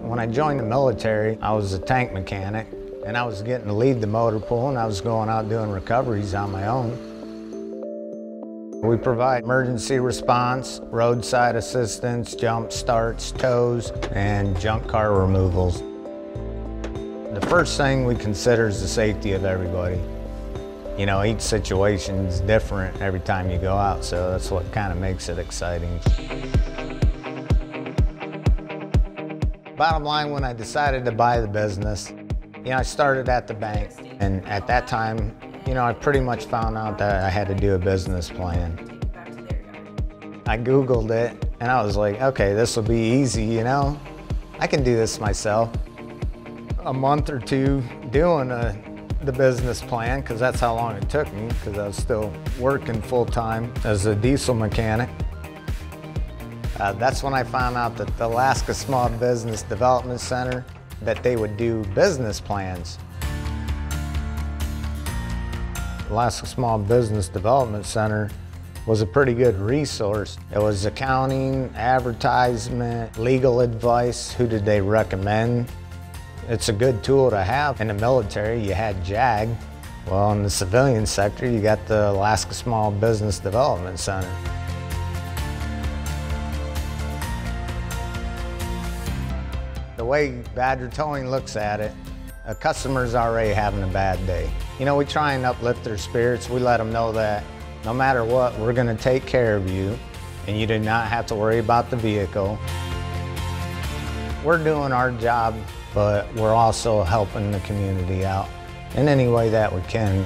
When I joined the military, I was a tank mechanic and I was getting to lead the motor pool and I was going out doing recoveries on my own. We provide emergency response, roadside assistance, jump starts, tows, and junk car removals. The first thing we consider is the safety of everybody. You know, each situation is different every time you go out, so that's what kind of makes it exciting. Bottom line, when I decided to buy the business, you know, I started at the bank, and at that time, you know, I pretty much found out that I had to do a business plan. I Googled it, and I was like, okay, this will be easy, you know? I can do this myself. A month or two doing a, the business plan, because that's how long it took me, because I was still working full-time as a diesel mechanic. Uh, that's when I found out that the Alaska Small Business Development Center, that they would do business plans. Alaska Small Business Development Center was a pretty good resource. It was accounting, advertisement, legal advice, who did they recommend. It's a good tool to have. In the military, you had JAG. Well, in the civilian sector, you got the Alaska Small Business Development Center. The way Badger Towing looks at it, a customer's already having a bad day. You know, we try and uplift their spirits. We let them know that no matter what, we're gonna take care of you and you do not have to worry about the vehicle. We're doing our job, but we're also helping the community out in any way that we can.